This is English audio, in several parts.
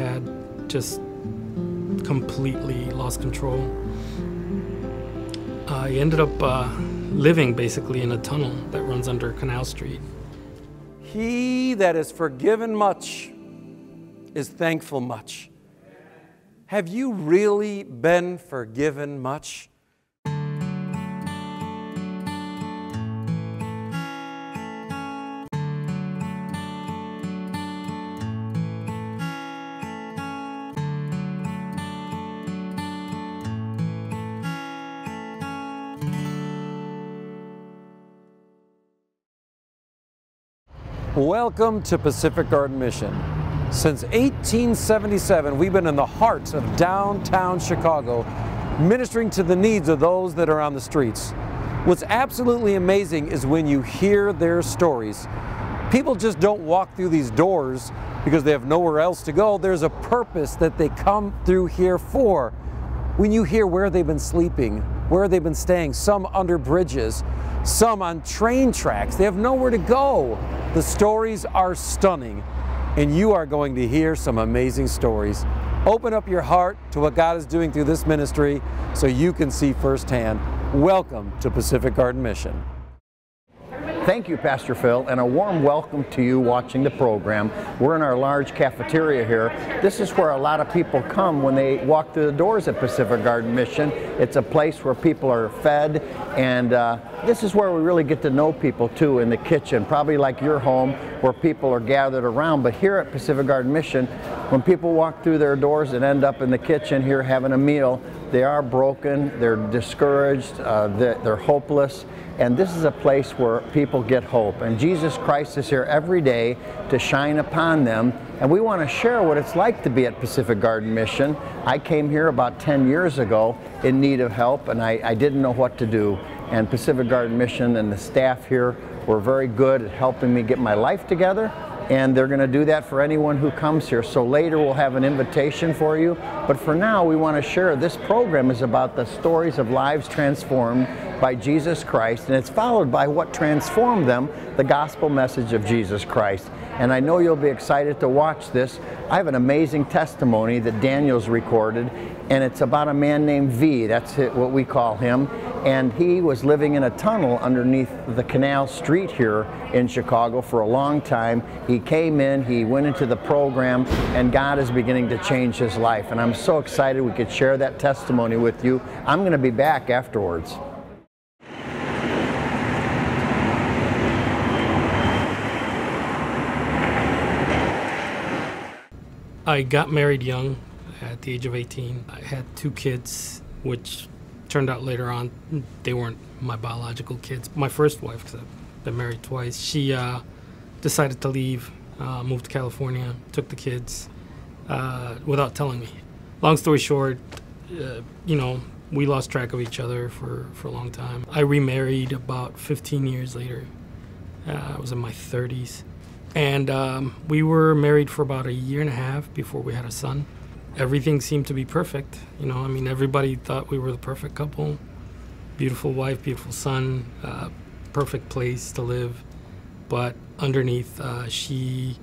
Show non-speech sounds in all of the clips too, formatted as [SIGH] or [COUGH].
had just completely lost control. I ended up uh, living basically in a tunnel that runs under Canal Street. He that is forgiven much is thankful much. Have you really been forgiven much? Welcome to Pacific Garden Mission. Since 1877, we've been in the heart of downtown Chicago, ministering to the needs of those that are on the streets. What's absolutely amazing is when you hear their stories. People just don't walk through these doors because they have nowhere else to go. There's a purpose that they come through here for. When you hear where they've been sleeping, where they've been staying, some under bridges, some on train tracks, they have nowhere to go. The stories are stunning, and you are going to hear some amazing stories. Open up your heart to what God is doing through this ministry so you can see firsthand. Welcome to Pacific Garden Mission. Thank you, Pastor Phil, and a warm welcome to you watching the program. We're in our large cafeteria here. This is where a lot of people come when they walk through the doors at Pacific Garden Mission. It's a place where people are fed, and uh, this is where we really get to know people too in the kitchen, probably like your home where people are gathered around. But here at Pacific Garden Mission, when people walk through their doors and end up in the kitchen here having a meal, they are broken, they're discouraged, uh, they're, they're hopeless. And this is a place where people get hope. And Jesus Christ is here every day to shine upon them. And we want to share what it's like to be at Pacific Garden Mission. I came here about 10 years ago in need of help, and I, I didn't know what to do. And Pacific Garden Mission and the staff here were very good at helping me get my life together and they're going to do that for anyone who comes here. So later we'll have an invitation for you, but for now we want to share this program is about the stories of lives transformed by Jesus Christ, and it's followed by what transformed them, the gospel message of Jesus Christ. And I know you'll be excited to watch this. I have an amazing testimony that Daniel's recorded, and it's about a man named V. That's what we call him and he was living in a tunnel underneath the canal street here in Chicago for a long time. He came in, he went into the program, and God is beginning to change his life. And I'm so excited we could share that testimony with you. I'm going to be back afterwards. I got married young at the age of 18. I had two kids, which turned out later on they weren't my biological kids. My first wife, because I've been married twice, she uh, decided to leave, uh, moved to California, took the kids uh, without telling me. Long story short, uh, you know, we lost track of each other for, for a long time. I remarried about 15 years later. Uh, I was in my 30s. And um, we were married for about a year and a half before we had a son everything seemed to be perfect. You know, I mean, everybody thought we were the perfect couple. Beautiful wife, beautiful son, uh, perfect place to live. But underneath, uh, she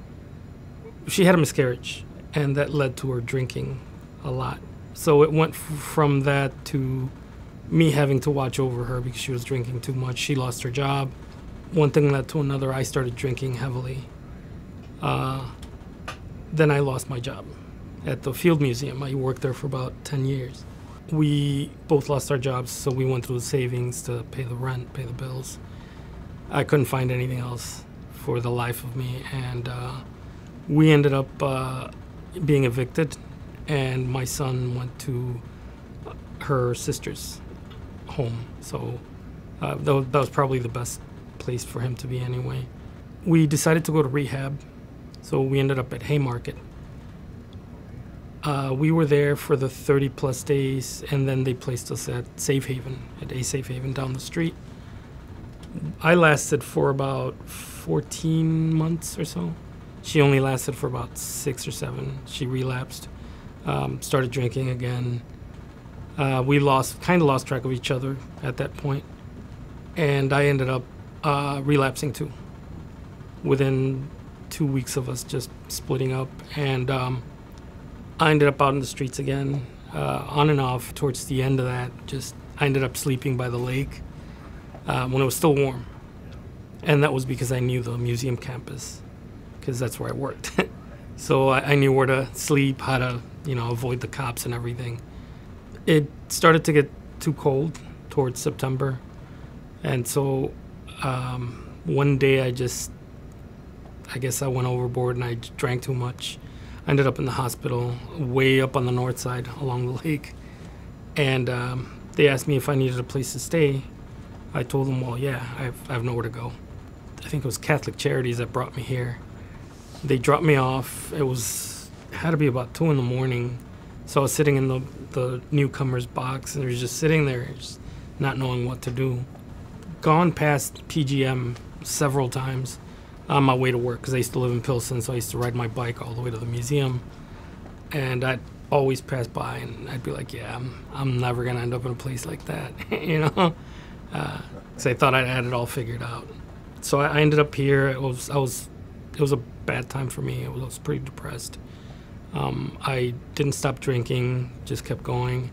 she had a miscarriage, and that led to her drinking a lot. So it went from that to me having to watch over her because she was drinking too much. She lost her job. One thing led to another. I started drinking heavily. Uh, then I lost my job at the Field Museum. I worked there for about 10 years. We both lost our jobs, so we went through the savings to pay the rent, pay the bills. I couldn't find anything else for the life of me, and uh, we ended up uh, being evicted, and my son went to her sister's home. So uh, that, was, that was probably the best place for him to be anyway. We decided to go to rehab, so we ended up at Haymarket uh, we were there for the 30 plus days, and then they placed us at Safe Haven, at A Safe Haven down the street. I lasted for about 14 months or so. She only lasted for about six or seven. She relapsed, um, started drinking again. Uh, we lost, kind of lost track of each other at that point, and I ended up uh, relapsing too. Within two weeks of us just splitting up, and um, I ended up out in the streets again, uh, on and off. Towards the end of that, just I ended up sleeping by the lake uh, when it was still warm, and that was because I knew the museum campus, because that's where I worked. [LAUGHS] so I, I knew where to sleep, how to you know avoid the cops and everything. It started to get too cold towards September, and so um, one day I just, I guess I went overboard and I drank too much. I ended up in the hospital, way up on the north side along the lake, and um, they asked me if I needed a place to stay. I told them, well, yeah, I have, I have nowhere to go. I think it was Catholic Charities that brought me here. They dropped me off. It was had to be about two in the morning, so I was sitting in the the newcomers box and I was just sitting there, just not knowing what to do. Gone past PGM several times on my way to work because I used to live in Pilsen, so I used to ride my bike all the way to the museum, and I'd always pass by and I'd be like, yeah, I'm, I'm never gonna end up in a place like that, [LAUGHS] you know, because uh, I thought I had it all figured out. So I, I ended up here. It was I was it was a bad time for me. I was, I was pretty depressed. Um, I didn't stop drinking, just kept going.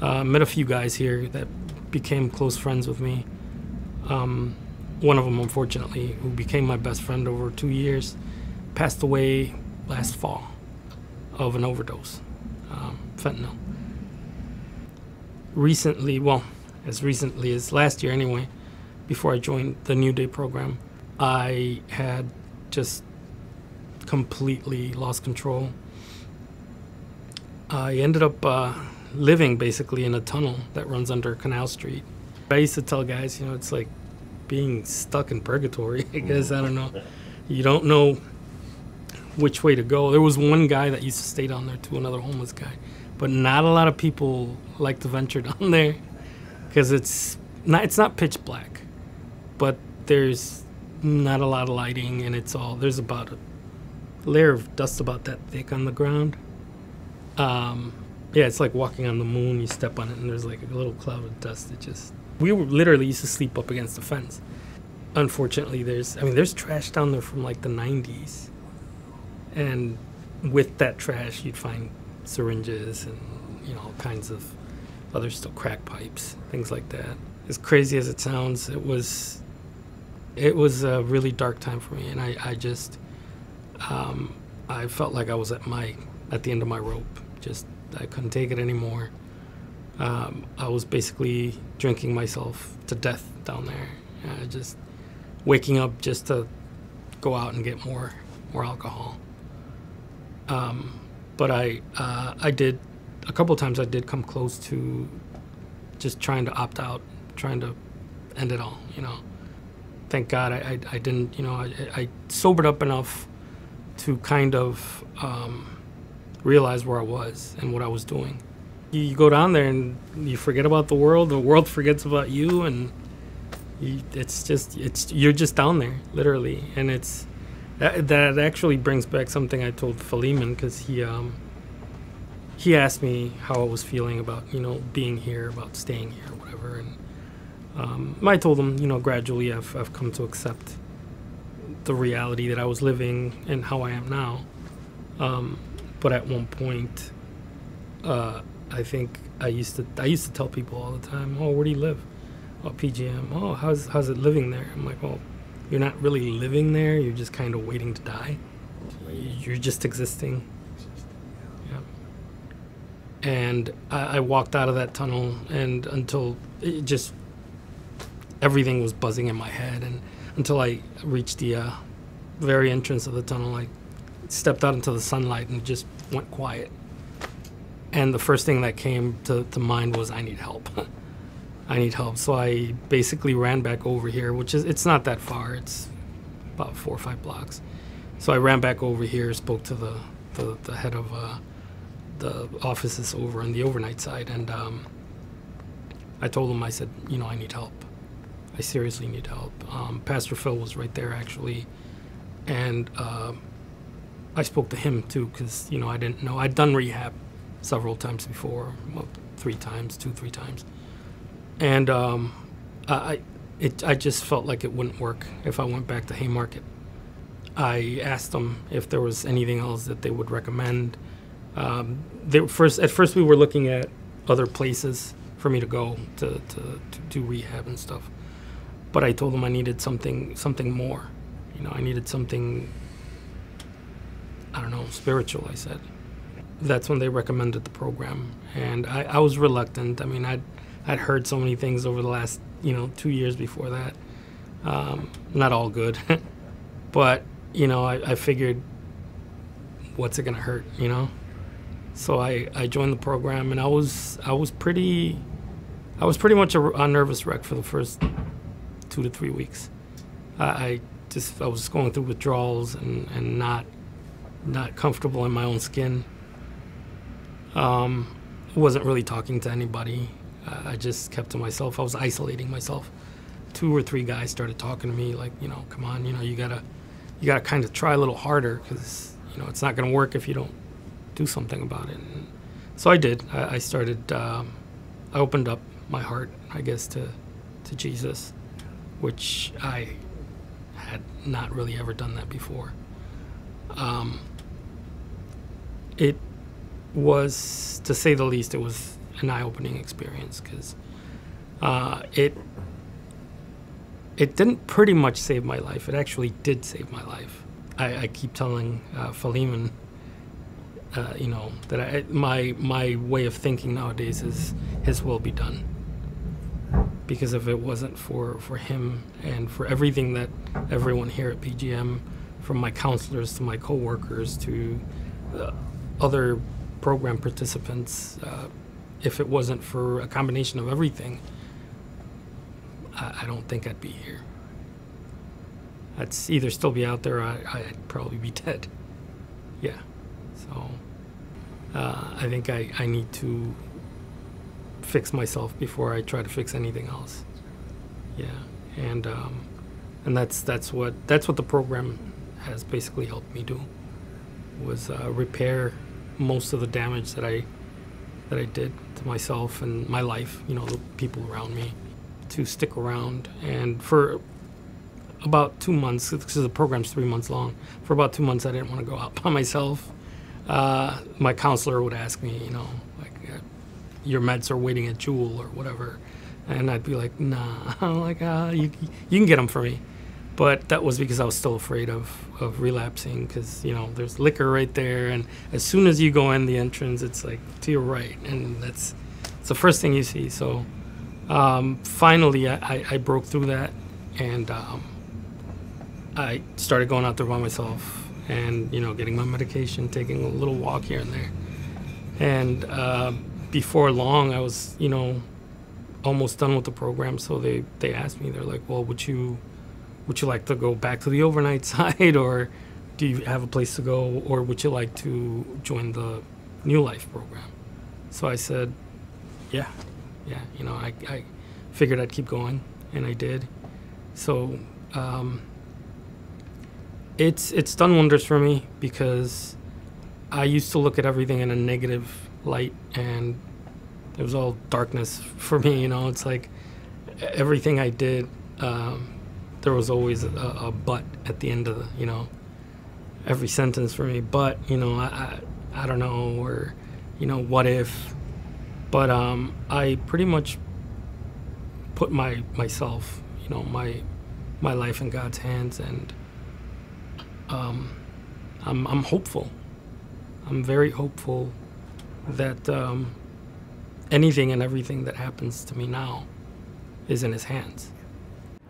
Uh, met a few guys here that became close friends with me. Um, one of them, unfortunately, who became my best friend over two years, passed away last fall of an overdose, um, fentanyl. Recently, well, as recently as last year anyway, before I joined the New Day program, I had just completely lost control I ended up uh, living basically in a tunnel that runs under Canal Street. I used to tell guys, you know, it's like being stuck in purgatory. [LAUGHS] I guess I don't know. You don't know which way to go. There was one guy that used to stay down there too, another homeless guy, but not a lot of people like to venture [LAUGHS] down there because it's not it's not pitch black, but there's not a lot of lighting and it's all there's about a layer of dust about that thick on the ground um, yeah, it's like walking on the moon. You step on it, and there's like a little cloud of dust. It just we literally used to sleep up against the fence. Unfortunately, there's I mean there's trash down there from like the 90s, and with that trash, you'd find syringes and you know all kinds of other still crack pipes, things like that. As crazy as it sounds, it was it was a really dark time for me, and I I just um, I felt like I was at my at the end of my rope just I couldn't take it anymore. Um, I was basically drinking myself to death down there. Uh, just waking up just to go out and get more more alcohol. Um, but I uh, I did a couple times I did come close to just trying to opt out, trying to end it all. You know, thank God I, I, I didn't. You know, I, I, sobered up enough to kind of. Um, realize where I was and what I was doing. You go down there and you forget about the world. The world forgets about you, and you, it's just it's you're just down there, literally. And it's that, that actually brings back something I told Philemon because he um, he asked me how I was feeling about you know being here, about staying here, whatever. And um, I told him you know gradually I've I've come to accept the reality that I was living and how I am now. Um, but at one point, uh, I think I used to I used to tell people all the time, "Oh, where do you live?" "Oh, PGM." "Oh, how's how's it living there?" I'm like, "Well, you're not really living there. You're just kind of waiting to die. You're just existing." Yeah. And I, I walked out of that tunnel, and until it just everything was buzzing in my head, and until I reached the uh, very entrance of the tunnel, I stepped out into the sunlight and just went quiet. And the first thing that came to, to mind was, I need help. [LAUGHS] I need help. So I basically ran back over here, which is, it's not that far. It's about four or five blocks. So I ran back over here, spoke to the, the, the head of uh, the offices over on the overnight side, and um, I told him, I said, you know, I need help. I seriously need help. Um, Pastor Phil was right there, actually. And uh, I spoke to him too because you know I didn't know I'd done rehab several times before, well, three times, two, three times, and um, I it I just felt like it wouldn't work if I went back to Haymarket. I asked them if there was anything else that they would recommend. Um, they first at first we were looking at other places for me to go to, to, to do rehab and stuff, but I told them I needed something something more. You know, I needed something. I don't know, spiritual. I said. That's when they recommended the program, and I, I was reluctant. I mean, I'd I'd heard so many things over the last you know two years before that. Um, not all good, [LAUGHS] but you know, I, I figured, what's it gonna hurt, you know? So I, I joined the program, and I was I was pretty, I was pretty much a, a nervous wreck for the first two to three weeks. I, I just I was going through withdrawals and, and not not comfortable in my own skin. Um, wasn't really talking to anybody. Uh, I just kept to myself. I was isolating myself. Two or three guys started talking to me like, you know, come on, you know, you gotta you gotta kind of try a little harder because you know it's not gonna work if you don't do something about it. And so I did. I, I started. Um, I opened up my heart, I guess, to to Jesus, which I had not really ever done that before. Um, it was, to say the least, it was an eye-opening experience because uh, it it didn't pretty much save my life. It actually did save my life. I, I keep telling uh, Philemon, uh, you know, that I, my my way of thinking nowadays is His will be done. Because if it wasn't for for Him and for everything that everyone here at PGM, from my counselors to my coworkers to uh, other program participants, uh, if it wasn't for a combination of everything, I, I don't think I'd be here. I'd either still be out there or I, I'd probably be [LAUGHS] dead. Yeah. So uh, I think I, I need to fix myself before I try to fix anything else. Yeah. And um, and that's that's what that's what the program has basically helped me do was uh, repair most of the damage that I that I did to myself and my life, you know, the people around me to stick around. And for about two months, because the program's three months long, for about two months I didn't want to go out by myself. Uh, my counselor would ask me, you know, like, uh, your meds are waiting at Jewel or whatever. And I'd be like, nah, [LAUGHS] like, uh, you, you can get them for me. But that was because I was still afraid of, of relapsing because, you know, there's liquor right there. And as soon as you go in the entrance, it's like to your right. And that's it's the first thing you see. So um, finally, I, I, broke through that, and um, I started going out there by myself, and you know, getting my medication, taking a little walk here and there. And uh, before long, I was, you know, almost done with the program. So they they asked me, they're like, "Well, would you would you like to go back to the overnight [LAUGHS] side, or do you have a place to go, or would you like to join the New Life program?" So I said, "Yeah." yeah, you know, I, I figured I'd keep going, and I did. So um, it's it's done wonders for me because I used to look at everything in a negative light, and it was all darkness [LAUGHS] for me. You know, it's like everything I did, um, there was always a, a, but at the end of the, you know, every sentence for me. But you know, I, I, I don't know, or you know, what if but um, I pretty much put my myself, you know, my my life in God's hands, and um, I'm I'm hopeful. I'm very hopeful that um, anything and everything that happens to me now is in His hands.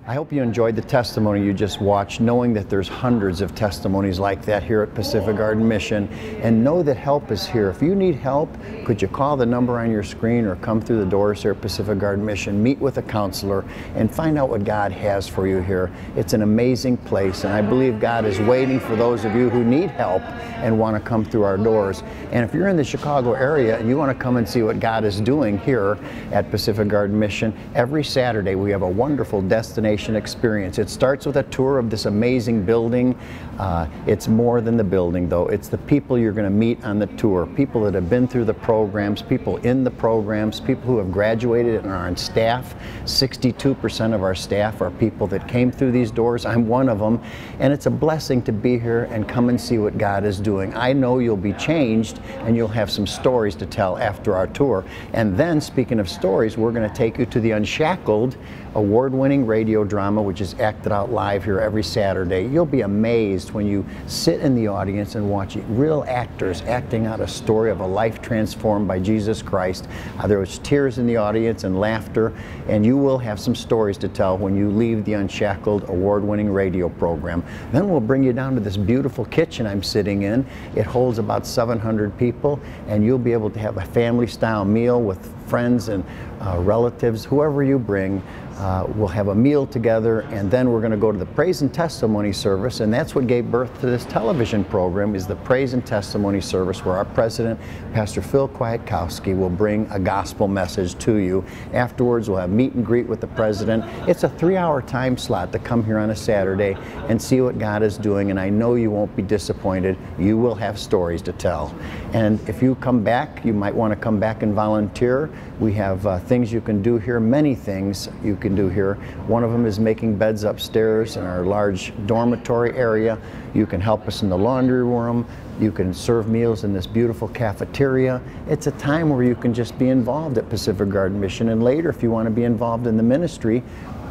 I hope you enjoyed the testimony you just watched, knowing that there's hundreds of testimonies like that here at Pacific Garden Mission, and know that help is here. If you need help, could you call the number on your screen or come through the doors here at Pacific Garden Mission, meet with a counselor, and find out what God has for you here. It's an amazing place, and I believe God is waiting for those of you who need help and want to come through our doors. And if you're in the Chicago area and you want to come and see what God is doing here at Pacific Garden Mission, every Saturday we have a wonderful destination experience. It starts with a tour of this amazing building. Uh, it's more than the building, though. It's the people you're going to meet on the tour, people that have been through the programs, people in the programs, people who have graduated and are on staff. 62% of our staff are people that came through these doors. I'm one of them. And it's a blessing to be here and come and see what God is doing. I know you'll be changed and you'll have some stories to tell after our tour. And then, speaking of stories, we're going to take you to the Unshackled award winning radio drama, which is acted out live here every Saturday. You'll be amazed when you sit in the audience and watch real actors acting out a story of a life transformed by Jesus Christ. Uh, there was tears in the audience and laughter, and you will have some stories to tell when you leave the Unshackled award winning radio program. Then we'll bring you down to this beautiful kitchen I'm sitting in. It holds about 700 people, and you'll be able to have a family style meal with friends and uh, relatives, whoever you bring. Uh, we'll have a meal together, and then we're going to go to the praise and testimony service, and that's what gave birth to this television program. Is the praise and testimony service where our president, Pastor Phil Kwiatkowski, will bring a gospel message to you. Afterwards, we'll have meet and greet with the president. It's a three-hour time slot to come here on a Saturday and see what God is doing, and I know you won't be disappointed. You will have stories to tell, and if you come back, you might want to come back and volunteer. We have uh, things you can do here, many things you can do here. One of them is making beds upstairs in our large dormitory area. You can help us in the laundry room. You can serve meals in this beautiful cafeteria. It's a time where you can just be involved at Pacific Garden Mission. And later, if you want to be involved in the ministry,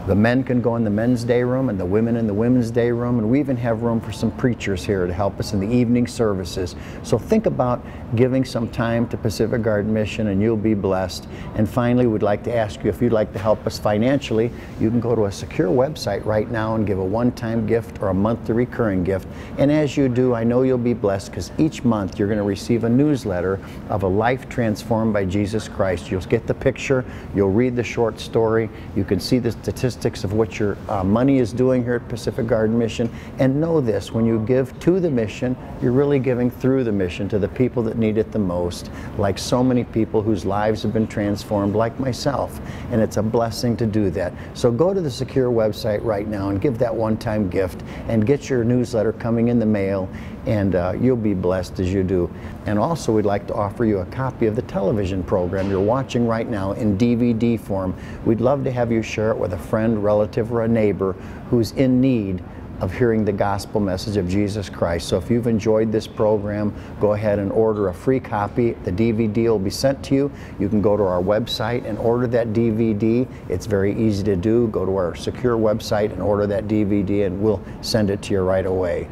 the men can go in the men's day room and the women in the women's day room, and we even have room for some preachers here to help us in the evening services. So think about giving some time to Pacific Garden Mission and you'll be blessed. And finally, we'd like to ask you if you'd like to help us financially, you can go to a secure website right now and give a one-time gift or a monthly recurring gift. And as you do, I know you'll be blessed because each month you're going to receive a newsletter of a life transformed by Jesus Christ. You'll get the picture, you'll read the short story, you can see the statistics statistics of what your uh, money is doing here at Pacific Garden Mission. And know this when you give to the mission, you're really giving through the mission to the people that need it the most, like so many people whose lives have been transformed, like myself. And it's a blessing to do that. So go to the secure website right now and give that one time gift and get your newsletter coming in the mail and uh, you'll be blessed as you do. And also, we'd like to offer you a copy of the television program you're watching right now in DVD form. We'd love to have you share it with a friend, relative, or a neighbor who's in need of hearing the gospel message of Jesus Christ. So if you've enjoyed this program, go ahead and order a free copy. The DVD will be sent to you. You can go to our website and order that DVD. It's very easy to do. Go to our secure website and order that DVD, and we'll send it to you right away.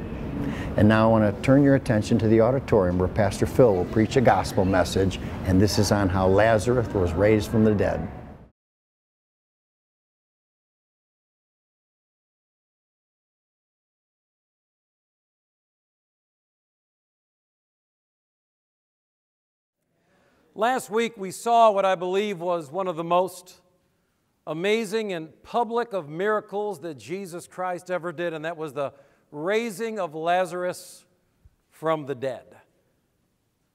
And now I want to turn your attention to the auditorium where Pastor Phil will preach a gospel message, and this is on how Lazarus was raised from the dead. Last week we saw what I believe was one of the most amazing and public of miracles that Jesus Christ ever did, and that was the raising of Lazarus from the dead.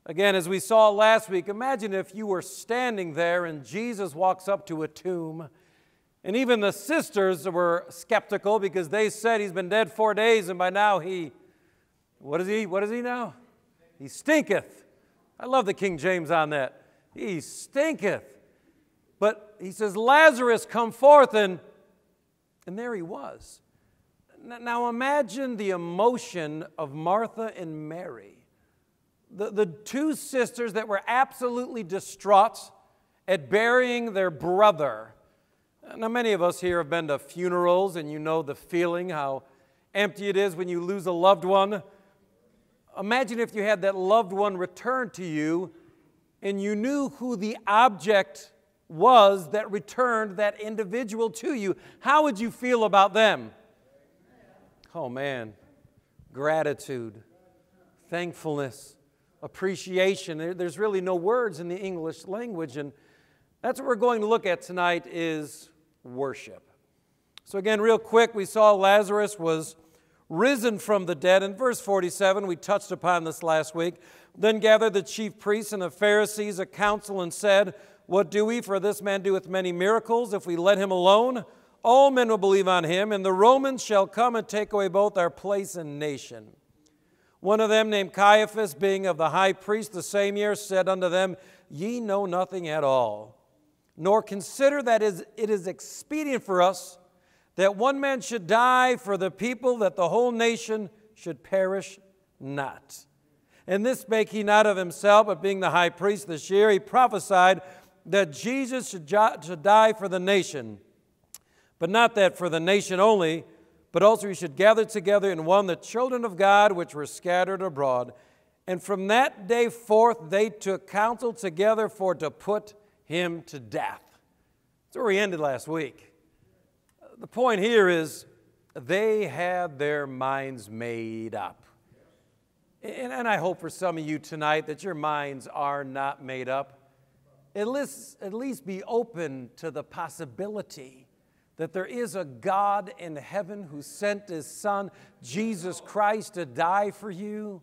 Again, as we saw last week, imagine if you were standing there and Jesus walks up to a tomb, and even the sisters were skeptical because they said he's been dead four days, and by now he, what is he? What is he now? He stinketh. I love the King James on that. He stinketh. But he says, Lazarus, come forth, and, and there he was. Now imagine the emotion of Martha and Mary, the, the two sisters that were absolutely distraught at burying their brother. Now, many of us here have been to funerals and you know the feeling, how empty it is when you lose a loved one. Imagine if you had that loved one return to you and you knew who the object was that returned that individual to you. How would you feel about them? Oh man, gratitude, thankfulness, appreciation. There's really no words in the English language, and that's what we're going to look at tonight is worship. So again, real quick, we saw Lazarus was risen from the dead. In verse 47, we touched upon this last week. Then gathered the chief priests and the Pharisees a council and said, What do we? For this man doeth many miracles. If we let him alone, all men will believe on him, and the Romans shall come and take away both our place and nation. One of them, named Caiaphas, being of the high priest the same year, said unto them, Ye know nothing at all, nor consider that it is expedient for us that one man should die for the people, that the whole nation should perish not. And this spake he not of himself, but being the high priest this year, he prophesied that Jesus should, die for the nation but not that for the nation only, but also he should gather together in one the children of God which were scattered abroad. And from that day forth they took counsel together for to put him to death. That's where we ended last week. The point here is they had their minds made up. And, and I hope for some of you tonight that your minds are not made up. At least, at least be open to the possibility that there is a God in heaven who sent his Son, Jesus Christ, to die for you,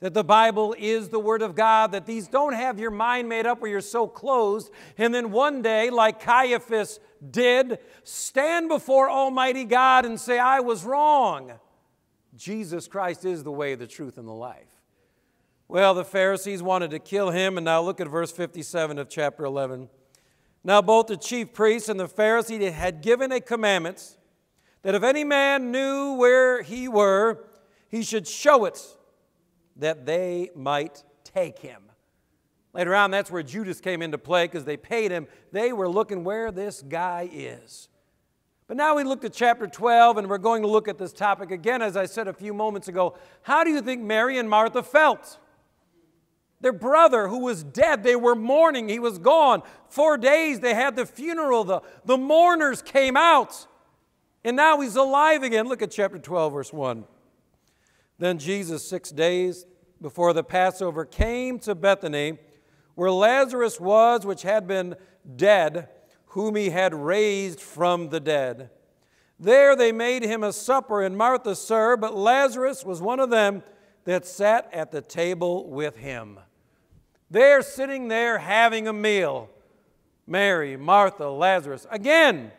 that the Bible is the Word of God, that these don't have your mind made up where you're so closed, and then one day, like Caiaphas did, stand before Almighty God and say, I was wrong. Jesus Christ is the way, the truth, and the life. Well, the Pharisees wanted to kill him, and now look at verse 57 of chapter 11. Now, both the chief priests and the Pharisees had given a commandment that if any man knew where he were, he should show it, that they might take him. Later on, that's where Judas came into play because they paid him. They were looking where this guy is. But now we look at chapter 12, and we're going to look at this topic again, as I said a few moments ago. How do you think Mary and Martha felt? Their brother, who was dead, they were mourning. He was gone. Four days they had the funeral. The, the mourners came out. And now he's alive again. Look at chapter 12, verse 1. Then Jesus, six days before the Passover, came to Bethany, where Lazarus was, which had been dead, whom he had raised from the dead. There they made him a supper, and Martha served, but Lazarus was one of them that sat at the table with him. They're sitting there having a meal. Mary, Martha, Lazarus. Again,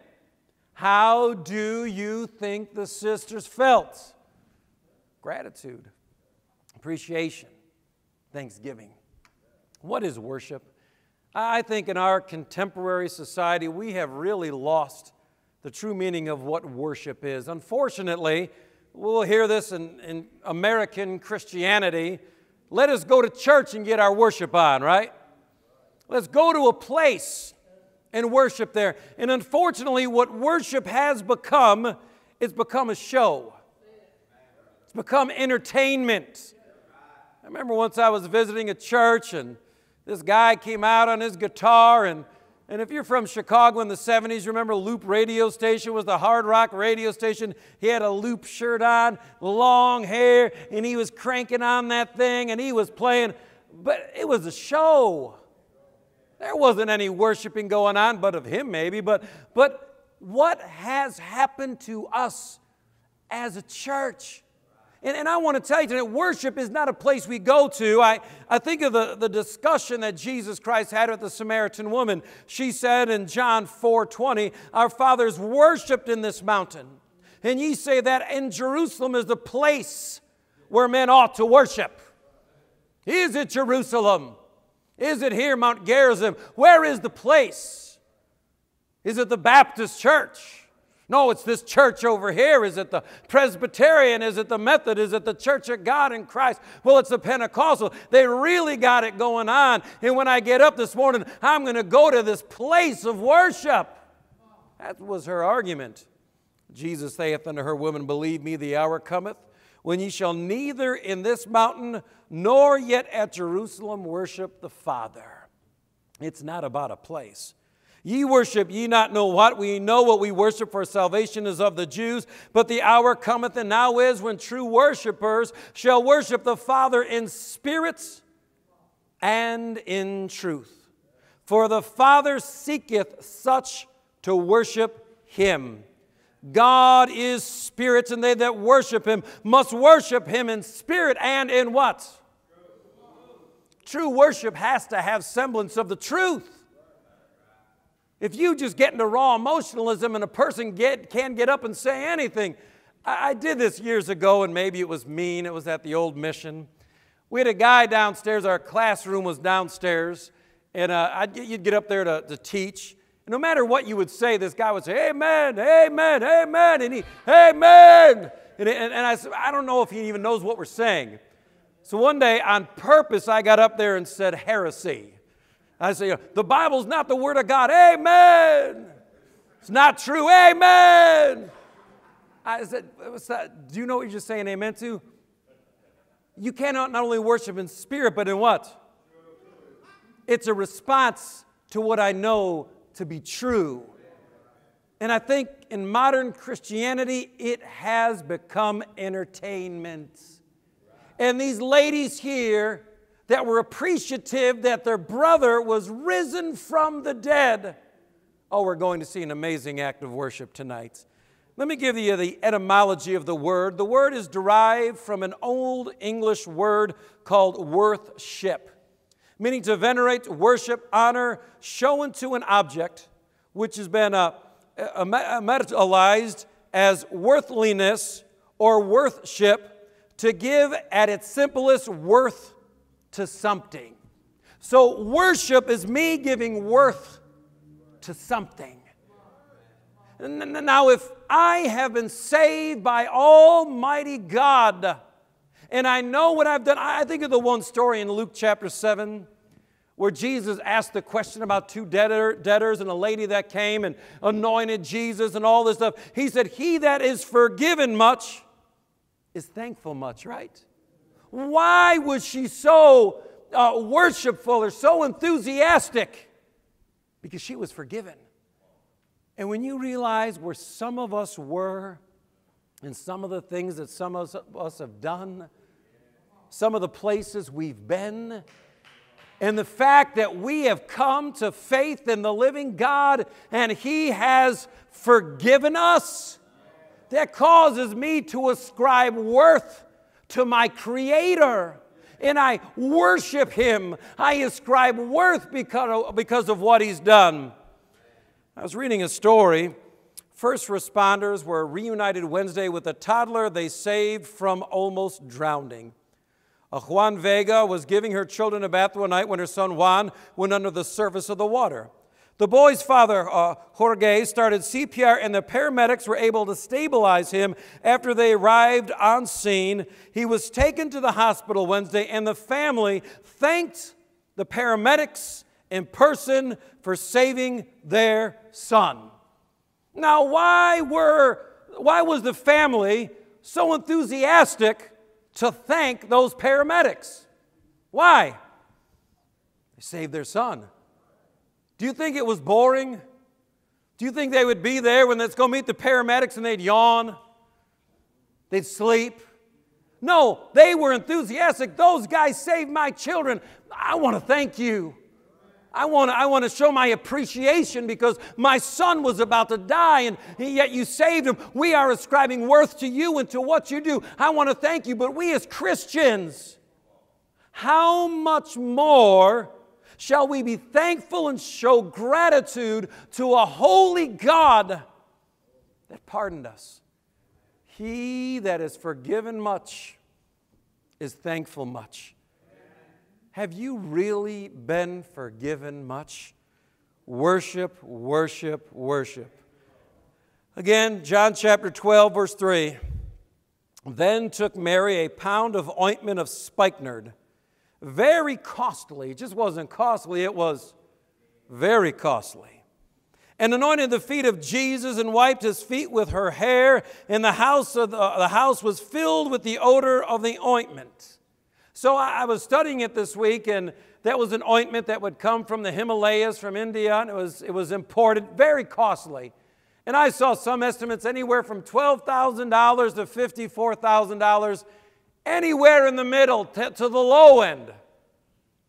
how do you think the sisters felt? Gratitude, appreciation, thanksgiving. What is worship? I think in our contemporary society, we have really lost the true meaning of what worship is. Unfortunately, we'll hear this in, in American Christianity let us go to church and get our worship on, right? Let's go to a place and worship there. And unfortunately, what worship has become, it's become a show. It's become entertainment. I remember once I was visiting a church and this guy came out on his guitar and and if you're from Chicago in the 70s, remember Loop radio station was the hard rock radio station. He had a loop shirt on, long hair, and he was cranking on that thing and he was playing, but it was a show. There wasn't any worshiping going on, but of him maybe. But, but what has happened to us as a church? And, and I want to tell you tonight, worship is not a place we go to. I, I think of the, the discussion that Jesus Christ had with the Samaritan woman. She said in John 4 20, Our fathers worshiped in this mountain. And ye say that in Jerusalem is the place where men ought to worship. Is it Jerusalem? Is it here, Mount Gerizim? Where is the place? Is it the Baptist church? No, it's this church over here. Is it the Presbyterian? Is it the Methodist? Is it the Church of God in Christ? Well, it's the Pentecostal. They really got it going on. And when I get up this morning, I'm going to go to this place of worship. That was her argument. Jesus saith unto her, Woman, believe me, the hour cometh when ye shall neither in this mountain nor yet at Jerusalem worship the Father. It's not about a place. Ye worship ye not know what? We know what we worship, for salvation is of the Jews. But the hour cometh, and now is, when true worshipers shall worship the Father in spirits and in truth. For the Father seeketh such to worship him. God is spirit, and they that worship him must worship him in spirit and in what? True worship has to have semblance of the truth. If you just get into raw emotionalism and a person get, can't get up and say anything, I, I did this years ago and maybe it was mean. It was at the old mission. We had a guy downstairs, our classroom was downstairs, and uh, I'd, you'd get up there to, to teach. And no matter what you would say, this guy would say, Amen, Amen, Amen, and he, Amen. And, and, and I said, I don't know if he even knows what we're saying. So one day, on purpose, I got up there and said heresy. I say, the Bible's not the Word of God. Amen. It's not true. Amen. I said, what's that? do you know what you're just saying amen to? You cannot not only worship in spirit, but in what? It's a response to what I know to be true. And I think in modern Christianity, it has become entertainment. And these ladies here that were appreciative that their brother was risen from the dead. Oh, we're going to see an amazing act of worship tonight. Let me give you the etymology of the word. The word is derived from an old English word called worthship, meaning to venerate, worship, honor, show unto an object which has been uh, metalized as worthliness or worthship, to give at its simplest worth to something. So, worship is me giving worth to something. Now, if I have been saved by Almighty God, and I know what I've done, I think of the one story in Luke chapter 7 where Jesus asked the question about two debtor, debtors and a lady that came and anointed Jesus and all this stuff. He said, He that is forgiven much is thankful much, right? Why was she so uh, worshipful or so enthusiastic? Because she was forgiven. And when you realize where some of us were and some of the things that some of us have done, some of the places we've been, and the fact that we have come to faith in the living God and He has forgiven us, that causes me to ascribe worth to my Creator. And I worship Him. I ascribe worth because of, because of what He's done. I was reading a story. First responders were reunited Wednesday with a toddler they saved from almost drowning. A Juan Vega was giving her children a bath one night when her son Juan went under the surface of the water. The boy's father, uh, Jorge, started CPR, and the paramedics were able to stabilize him after they arrived on scene. He was taken to the hospital Wednesday, and the family thanked the paramedics in person for saving their son. Now, why, were, why was the family so enthusiastic to thank those paramedics? Why? They saved their son. Do you think it was boring? Do you think they would be there when let's go meet the paramedics and they'd yawn? They'd sleep? No, they were enthusiastic. Those guys saved my children. I want to thank you. I want, to, I want to show my appreciation because my son was about to die and yet you saved him. We are ascribing worth to you and to what you do. I want to thank you. But we as Christians, how much more shall we be thankful and show gratitude to a holy God that pardoned us. He that is forgiven much is thankful much. Have you really been forgiven much? Worship, worship, worship. Again, John chapter 12, verse 3. Then took Mary a pound of ointment of spikenard very costly. It just wasn't costly, it was very costly. And anointed the feet of Jesus and wiped his feet with her hair, and the house, of the, uh, the house was filled with the odor of the ointment. So I, I was studying it this week, and that was an ointment that would come from the Himalayas, from India, and it was, it was imported, very costly. And I saw some estimates anywhere from $12,000 to $54,000 anywhere in the middle to, to the low end.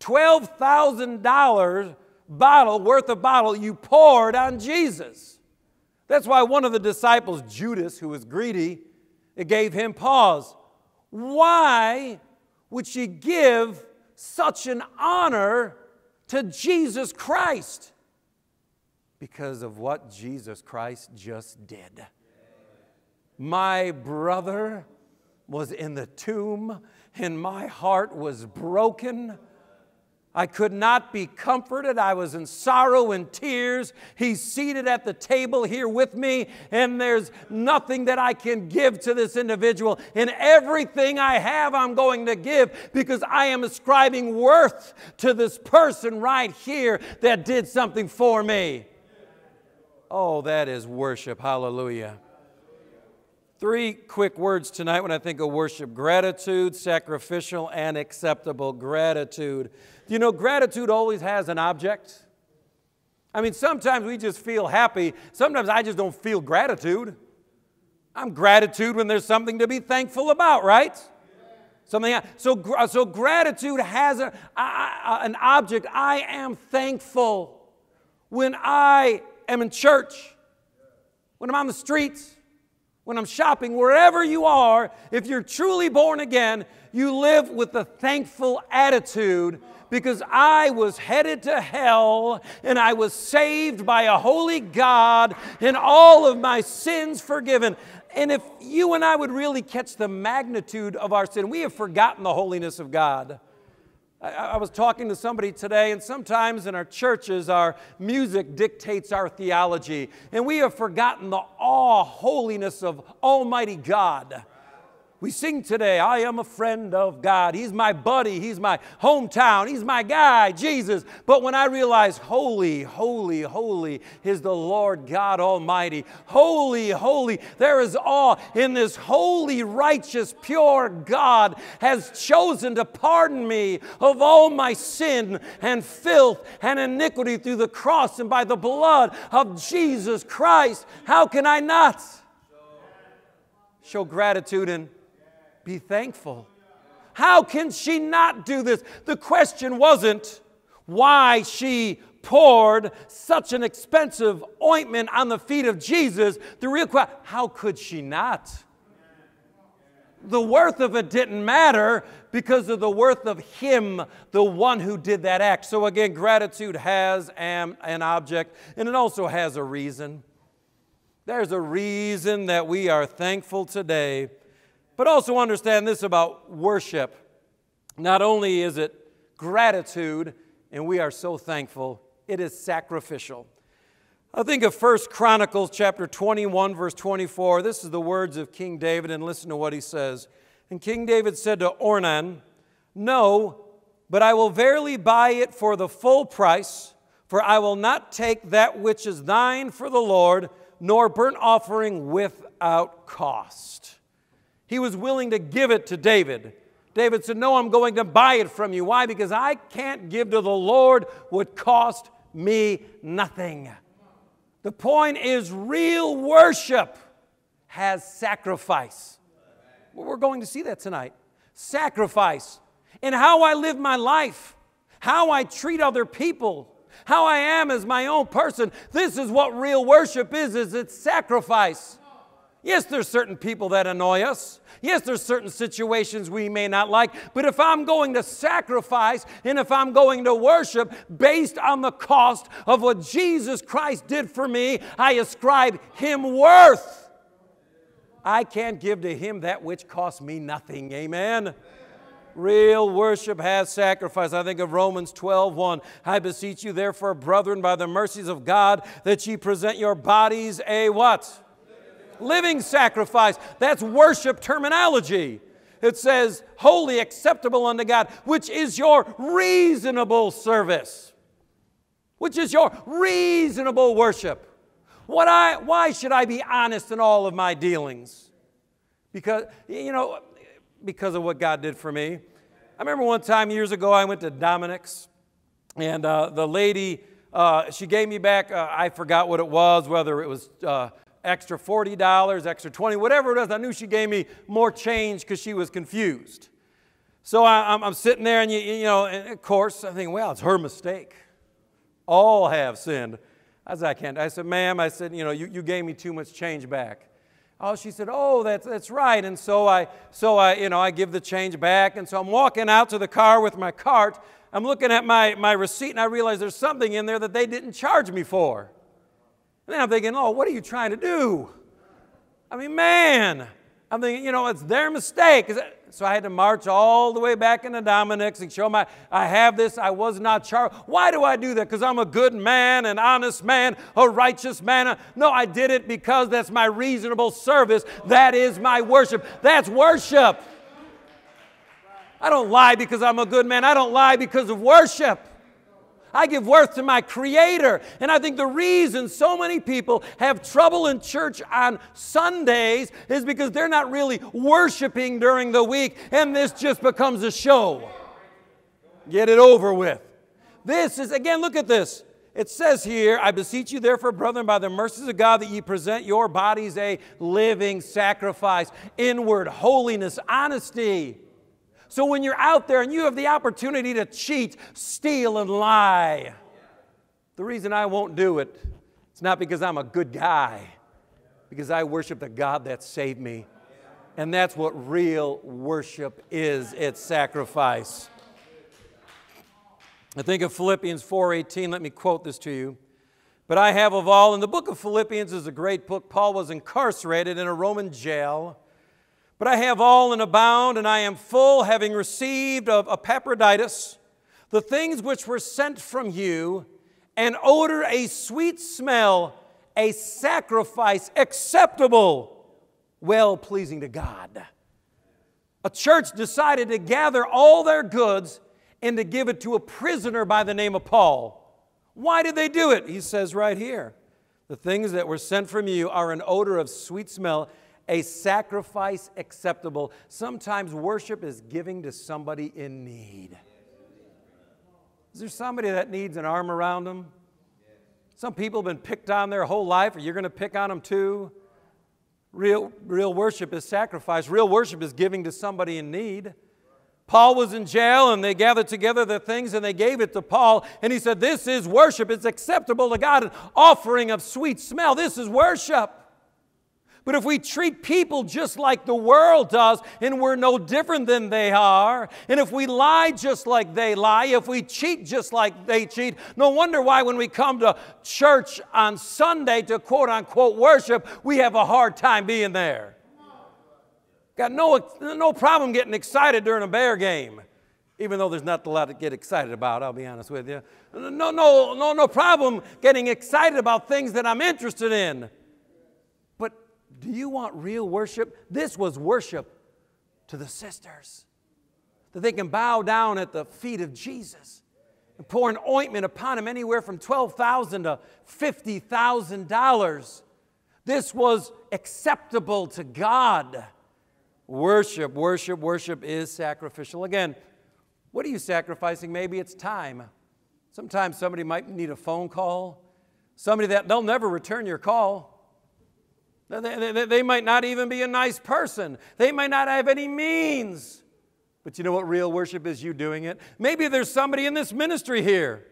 $12,000 bottle worth of bottle you poured on Jesus. That's why one of the disciples, Judas, who was greedy, it gave him pause. Why would she give such an honor to Jesus Christ? because of what Jesus Christ just did. My brother was in the tomb, and my heart was broken. I could not be comforted. I was in sorrow and tears. He's seated at the table here with me, and there's nothing that I can give to this individual. And everything I have, I'm going to give because I am ascribing worth to this person right here that did something for me. Oh, that is worship. Hallelujah. Three quick words tonight when I think of worship gratitude, sacrificial, and acceptable. Gratitude. You know, gratitude always has an object. I mean, sometimes we just feel happy. Sometimes I just don't feel gratitude. I'm gratitude when there's something to be thankful about, right? Something. So, so gratitude has a, an object. I am thankful when I am in church, when I'm on the streets, when I'm shopping, wherever you are. If you're truly born again, you live with a thankful attitude because I was headed to hell and I was saved by a holy God and all of my sins forgiven. And if you and I would really catch the magnitude of our sin, we have forgotten the holiness of God. I, was talking to somebody today, and sometimes in our churches, our music dictates our theology, and we have forgotten the awe holiness of Almighty God. We sing today, I am a friend of God. He's my buddy. He's my hometown. He's my guy, Jesus. But when I realize, holy, holy, holy is the Lord God Almighty. Holy, holy, there is awe in this holy, righteous, pure God has chosen to pardon me of all my sin and filth and iniquity through the cross and by the blood of Jesus Christ. How can I not show gratitude and be thankful. How can she not do this? The question wasn't why she poured such an expensive ointment on the feet of Jesus. The real question, how could she not? The worth of it didn't matter because of the worth of Him, the one who did that act. So, again, gratitude has an, an object and it also has a reason. There's a reason that we are thankful today but also understand this about worship. Not only is it gratitude, and we are so thankful, it is sacrificial. I think of First Chronicles chapter 21, verse 24. This is the words of King David, and listen to what he says. And King David said to Ornan, No, but I will verily buy it for the full price, for I will not take that which is thine for the Lord, nor burnt offering without cost. He was willing to give it to David. David said, No, I'm going to buy it from you. Why? Because I can't give to the Lord what cost me nothing. The point is, real worship has sacrifice. We're going to see that tonight. Sacrifice in how I live my life, how I treat other people, how I am as my own person. This is what real worship is, is it's sacrifice. Yes, there's certain people that annoy us. Yes, there's certain situations we may not like, but if I'm going to sacrifice and if I'm going to worship based on the cost of what Jesus Christ did for me, I ascribe him worth. I can't give to him that which costs me nothing. Amen. Real worship has sacrifice. I think of Romans 12, 1. I beseech you, therefore, brethren, by the mercies of God, that ye present your bodies a what? Living sacrifice. That's worship terminology. It says, holy, acceptable unto God, which is your reasonable service, which is your reasonable worship. What I, why should I be honest in all of my dealings? Because, you know, because of what God did for me. I remember one time years ago, I went to Dominick's, and uh, the lady, uh, she gave me back, uh, I forgot what it was, whether it was uh, extra $40, extra 20, whatever it was. I knew she gave me more change because she was confused. So I, am sitting there, and you, you know, and of course, I think, well, it's her mistake. All have sinned. I said, I can't. I said, ma'am, I said, you know, you, you gave me too much change back. Oh, she said, oh, that's, that's right. And so I, so I, you know, I give the change back. And so I'm walking out to the car with my cart. I'm looking at my, my receipt, and I realize there's something in there that they didn't charge me for. And then I'm thinking, oh, what are you trying to do? I mean, man, I'm thinking, you know, it's their mistake. So I had to march all the way back into Dominick's and show my, I have this, I was not charged. Why do I do that? Because I'm a good man, an honest man, a righteous man. No, I did it because that's my reasonable service. That is my worship. That's worship. I don't lie because I'm a good man. I don't lie because of worship. I give worth to my Creator. And I think the reason so many people have trouble in church on Sundays is because they're not really worshiping during the week, and this just becomes a show. Get it over with. This is, again, look at this. It says here, I beseech you, therefore, brethren, by the mercies of God, that ye present your bodies a living sacrifice, inward holiness, honesty so when you're out there and you have the opportunity to cheat, steal, and lie, the reason I won't do it, it's not because I'm a good guy, because I worship the God that saved me. And that's what real worship is it's sacrifice. I think of Philippians 4:18. Let me quote this to you. But I have of all, and the book of Philippians is a great book. Paul was incarcerated in a Roman jail. But I have all and abound, and I am full, having received of Epaphroditus the things which were sent from you, an odor, a sweet smell, a sacrifice acceptable, well pleasing to God. A church decided to gather all their goods and to give it to a prisoner by the name of Paul. Why did they do it? He says right here the things that were sent from you are an odor of sweet smell a sacrifice acceptable. Sometimes worship is giving to somebody in need. Is there somebody that needs an arm around them? Some people have been picked on their whole life, or you're going to pick on them too. Real, real worship is sacrifice. Real worship is giving to somebody in need. Paul was in jail and they gathered together the things and they gave it to Paul. And he said, This is worship. It's acceptable to God, an offering of sweet smell. This is worship. But if we treat people just like the world does, and we're no different than they are, and if we lie just like they lie, if we cheat just like they cheat, no wonder why when we come to church on Sunday to quote unquote worship, we have a hard time being there. Got no, no problem getting excited during a bear game, even though there's not a lot to get excited about, I'll be honest with you. No, no, no, no problem getting excited about things that I'm interested in. Do you want real worship? This was worship to the sisters. That they can bow down at the feet of Jesus and pour an ointment upon him anywhere from 12,000 to $50,000. This was acceptable to God. Worship, worship, worship is sacrificial. Again, what are you sacrificing? Maybe it's time. Sometimes somebody might need a phone call. Somebody that they'll never return your call. They, they, they might not even be a nice person. They might not have any means. But you know what real worship is? You doing it. Maybe there's somebody in this ministry here.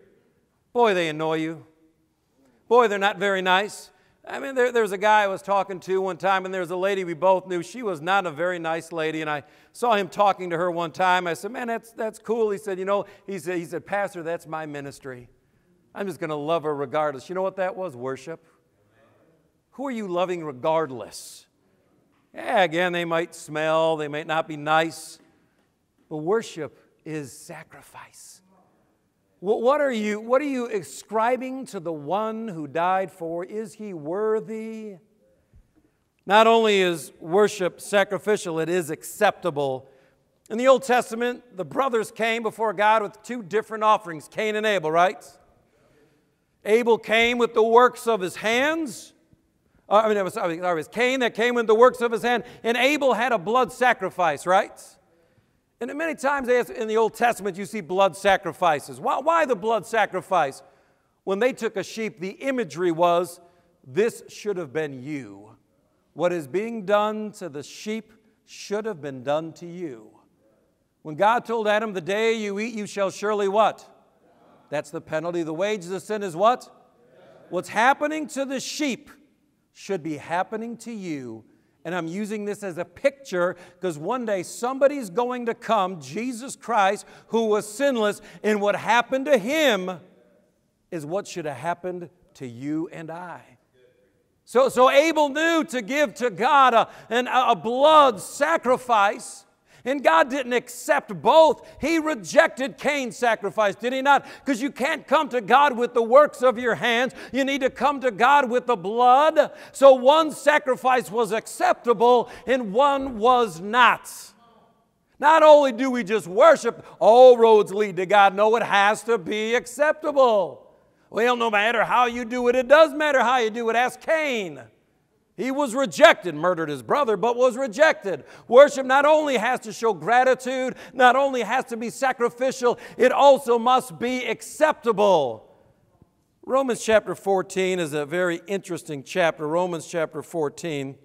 Boy, they annoy you. Boy, they're not very nice. I mean, there, there's a guy I was talking to one time, and there's a lady we both knew. She was not a very nice lady, and I saw him talking to her one time. I said, Man, that's, that's cool. He said, You know, he said, he said, Pastor, that's my ministry. I'm just going to love her regardless. You know what that was? Worship. Who are you loving regardless? Yeah, again, they might smell, they might not be nice, but worship is sacrifice. What are you, what are you ascribing to the one who died for? Is he worthy? Not only is worship sacrificial, it is acceptable. In the Old Testament, the brothers came before God with two different offerings Cain and Abel, right? Abel came with the works of his hands, I mean, it was, it was Cain that came with the works of his hand, and Abel had a blood sacrifice, right? And many times in the Old Testament, you see blood sacrifices. Why, why the blood sacrifice? When they took a sheep, the imagery was this should have been you. What is being done to the sheep should have been done to you. When God told Adam, The day you eat, you shall surely what? That's the penalty. The wages of sin is what? What's happening to the sheep should be happening to you. And I'm using this as a picture because one day somebody's going to come, Jesus Christ, who was sinless, and what happened to him is what should have happened to you and I. So, so Abel knew to give to God a, an, a blood sacrifice. And God didn't accept both. He rejected Cain's sacrifice, did he not? Because you can't come to God with the works of your hands. You need to come to God with the blood. So one sacrifice was acceptable and one was not. Not only do we just worship, all roads lead to God. No, it has to be acceptable. Well, no matter how you do it, it does matter how you do it. Ask Cain. He was rejected, murdered his brother, but was rejected. Worship not only has to show gratitude, not only has to be sacrificial, it also must be acceptable. Romans chapter 14 is a very interesting chapter. Romans chapter 14.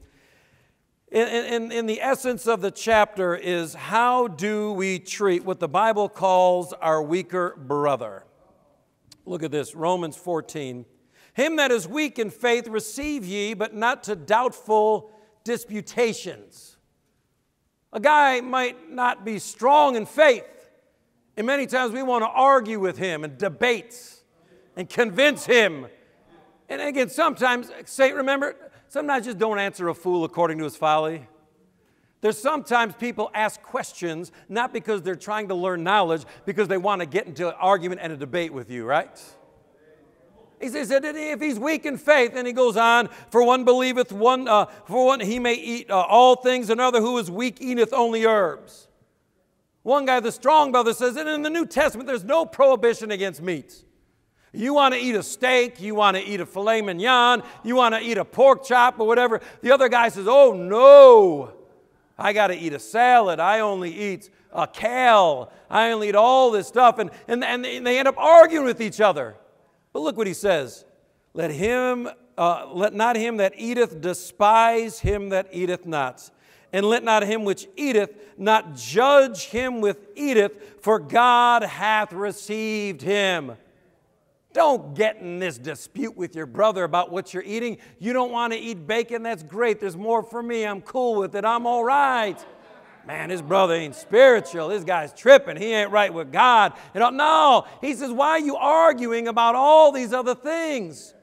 In, in, in, the essence of the chapter is how do we treat what the Bible calls our weaker brother? Look at this Romans 14. Him that is weak in faith receive ye, but not to doubtful disputations. A guy might not be strong in faith, and many times we want to argue with him and debate and convince him. And again, sometimes, say, remember, sometimes just don't answer a fool according to his folly. There's sometimes people ask questions not because they're trying to learn knowledge, because they want to get into an argument and a debate with you, right? He says that if he's weak in faith, and he goes on, for one believeth one, uh, for one he may eat uh, all things, another who is weak eateth only herbs. One guy, the strong brother, says and in the New Testament there's no prohibition against meats. You want to eat a steak, you want to eat a filet mignon, you want to eat a pork chop or whatever. The other guy says, Oh no, I got to eat a salad. I only eat a kale. I only eat all this stuff. And, and, and they end up arguing with each other. But look what he says. Let him, uh, let not him that eateth despise him that eateth not. And let not him which eateth not judge him which eateth, for God hath received him. Don't get in this dispute with your brother about what you're eating. You don't want to eat bacon, that's great. There's more for me. I'm cool with it. I'm all right man, his brother ain't spiritual. This guy's tripping. He ain't right with God. You know, no, he says, why are you arguing about all these other things?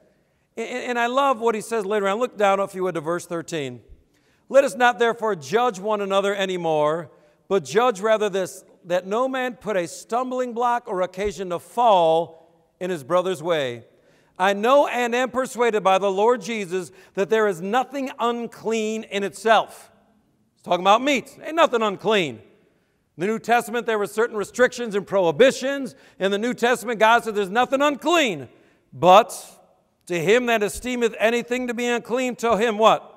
And, and I love what he says later on. Look down, if you would, to verse 13. Let us not therefore judge one another anymore, but judge rather this, that no man put a stumbling block or occasion to fall in his brother's way. I know and am persuaded by the Lord Jesus that there is nothing unclean in itself talking about meats. Ain't nothing unclean. In the New Testament, there were certain restrictions and prohibitions. In the New Testament, God said there's nothing unclean. But to him that esteemeth anything to be unclean, to him what?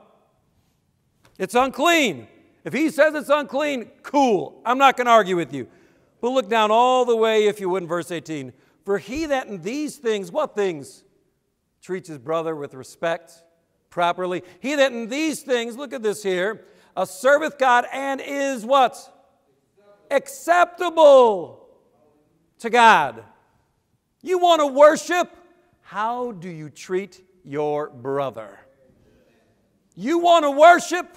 It's unclean. If he says it's unclean, cool. I'm not going to argue with you. But look down all the way, if you would, in verse 18. For he that in these things, what things? Treats his brother with respect, properly. He that in these things, look at this here, uh, serveth God and is what? Acceptable to God. You want to worship? How do you treat your brother? You want to worship?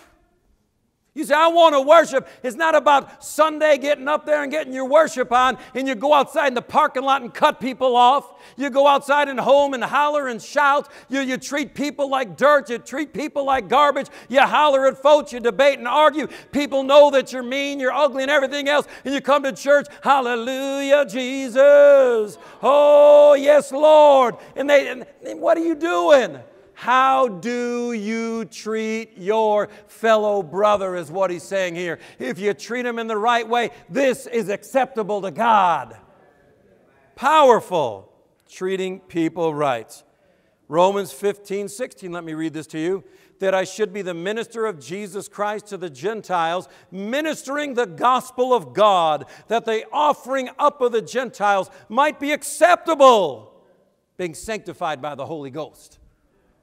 You say, I want to worship. It's not about Sunday getting up there and getting your worship on, and you go outside in the parking lot and cut people off. You go outside and home and holler and shout. You, you treat people like dirt. You treat people like garbage. You holler at folks. You debate and argue. People know that you're mean, you're ugly, and everything else. And you come to church, hallelujah, Jesus. Oh, yes, Lord. And they, and what are you doing? How do you treat your fellow brother, is what he's saying here. If you treat him in the right way, this is acceptable to God. Powerful, treating people right. Romans 15, 16, let me read this to you. That I should be the minister of Jesus Christ to the Gentiles, ministering the gospel of God, that the offering up of the Gentiles might be acceptable, being sanctified by the Holy Ghost.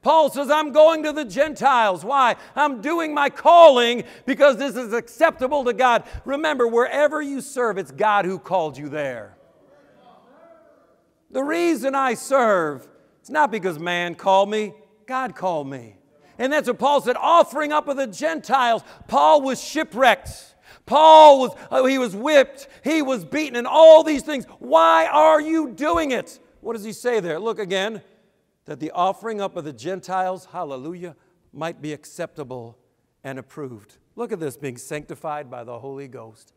Paul says, I'm going to the Gentiles. Why? I'm doing my calling because this is acceptable to God. Remember, wherever you serve, it's God who called you there. The reason I serve, it's not because man called me, God called me. And that's what Paul said, offering up of the Gentiles. Paul was shipwrecked. Paul was, oh, he was whipped, he was beaten, and all these things. Why are you doing it? What does he say there? Look again that the offering up of the Gentiles, hallelujah, might be acceptable and approved. Look at this being sanctified by the Holy Ghost.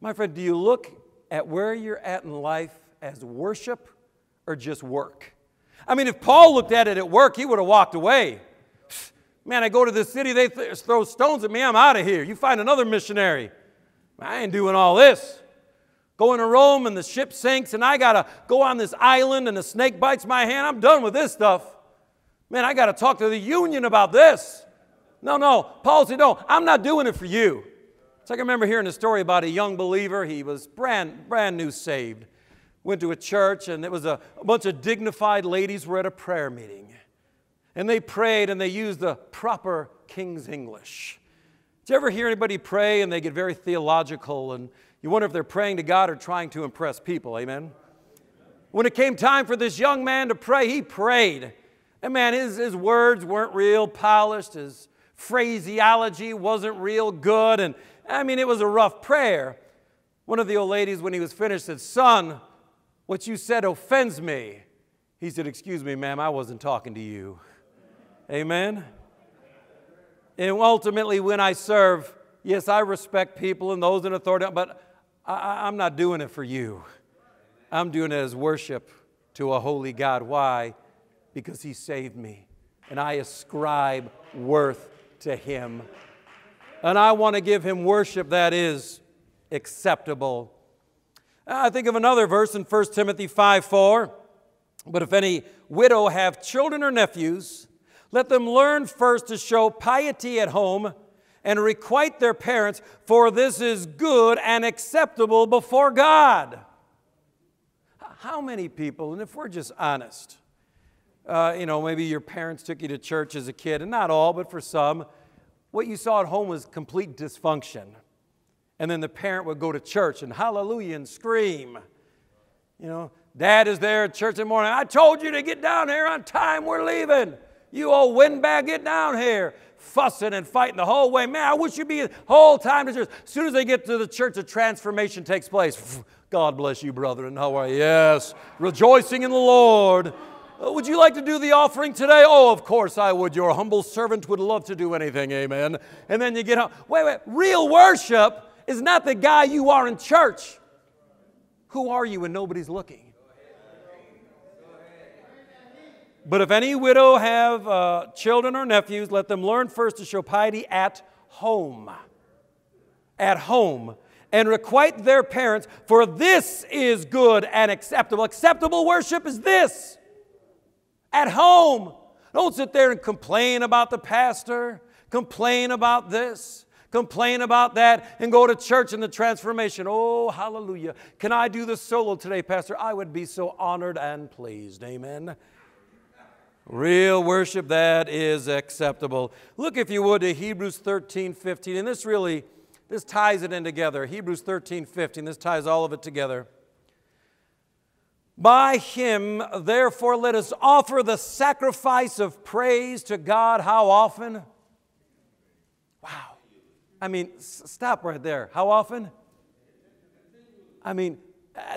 My friend, do you look at where you're at in life as worship or just work? I mean, if Paul looked at it at work, he would have walked away. [SIGHS] Man, I go to this city, they th- throw stones at me, I'm out of here. You find another missionary. I ain't doing all this. Going to Rome and the ship sinks, and I got to go on this island and the snake bites my hand. I'm done with this stuff. Man, I got to talk to the union about this. No, no. Paul said, No, I'm not doing it for you. So I can remember hearing a story about a young believer. He was brand, brand new saved. Went to a church, and it was a, a bunch of dignified ladies were at a prayer meeting. And they prayed and they used the proper King's English. Did you ever hear anybody pray and they get very theological and you wonder if they're praying to God or trying to impress people? Amen? When it came time for this young man to pray, he prayed. And man, his, his words weren't real polished, his phraseology wasn't real good. And I mean, it was a rough prayer. One of the old ladies, when he was finished, said, Son, what you said offends me. He said, Excuse me, ma'am, I wasn't talking to you. Amen? And ultimately, when I serve, yes, I respect people and those in authority, but I, am not doing it for you. I'm doing it as worship to a holy God. Why? Because He saved me, and I ascribe worth to Him. And I want to give Him worship that is acceptable. Uh, I think of another verse in 1 Timothy 5 4. But if any widow have children or nephews, let them learn first to show piety at home and requite their parents, for this is good and acceptable before God. How many people, and if we're just honest, uh, you know, maybe your parents took you to church as a kid, and not all, but for some, what you saw at home was complete dysfunction. And then the parent would go to church and hallelujah and scream. You know, dad is there at church in the morning. I told you to get down here on time, we're leaving. You old windbag, get down here. Fussing and fighting the whole way. Man, I wish you'd be the whole time to church. As soon as they get to the church, a transformation takes place. [LAUGHS] God bless you, brethren. How are you? Yes. Rejoicing in the Lord. Uh, would you like to do the offering today? Oh, of course I would. Your humble servant would love to do anything. Amen. And then you get home. Wait, wait. Real worship is not the guy you are in church. Who are you when nobody's looking? But if any widow have uh, children or nephews, let them learn first to show piety at home. At home. And requite their parents, for this is good and acceptable. Acceptable worship is this at home. Don't sit there and complain about the pastor, complain about this, complain about that, and go to church in the transformation. Oh, hallelujah. Can I do the solo today, Pastor? I would be so honored and pleased. Amen. Real worship that is acceptable. Look, if you would, to Hebrews 13 15. And this really this ties it in together. Hebrews 13 15. This ties all of it together. By him, therefore, let us offer the sacrifice of praise to God. How often? Wow. I mean, stop right there. How often? I mean,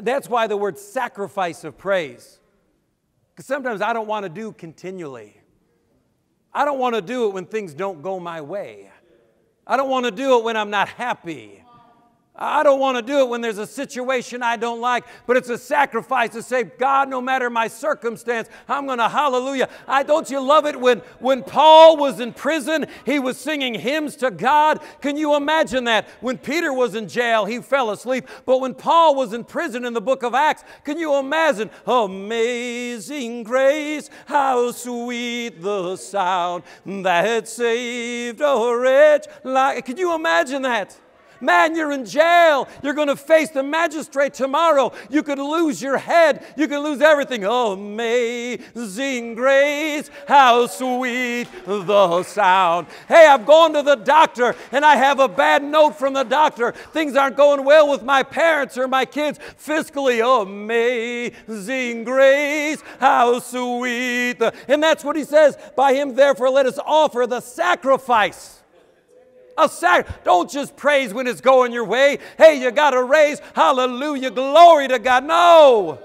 that's why the word sacrifice of praise. Because sometimes I don't want to do continually. I don't want to do it when things don't go my way. I don't want to do it when I'm not happy. I don't want to do it when there's a situation I don't like, but it's a sacrifice to say, God, no matter my circumstance, I'm going to hallelujah. I don't you love it when when Paul was in prison, he was singing hymns to God. Can you imagine that? When Peter was in jail, he fell asleep, but when Paul was in prison in the book of Acts, can you imagine? Amazing grace, how sweet the sound that saved a wretch like. Can you imagine that? Man, you're in jail. You're going to face the magistrate tomorrow. You could lose your head. You could lose everything. Oh, amazing grace, how sweet the sound. Hey, I've gone to the doctor and I have a bad note from the doctor. Things aren't going well with my parents or my kids fiscally. Oh, amazing grace, how sweet. The... And that's what he says. By him, therefore, let us offer the sacrifice a sacrifice. Don't just praise when it's going your way. Hey, you got to raise. Hallelujah. Glory to God. No.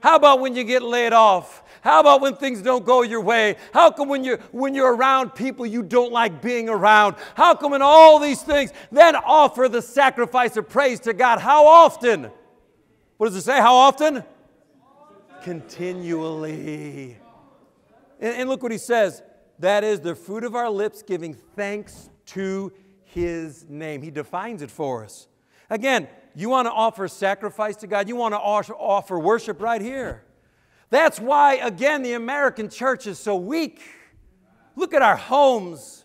How about when you get laid off? How about when things don't go your way? How come when you're, when you're around people you don't like being around? How come in all these things, then offer the sacrifice of praise to God? How often? What does it say? How often? Continually. And, and look what he says that is the fruit of our lips giving thanks to his name. He defines it for us. Again, you want to offer sacrifice to God, you want to offer worship right here. That's why, again, the American church is so weak. Look at our homes,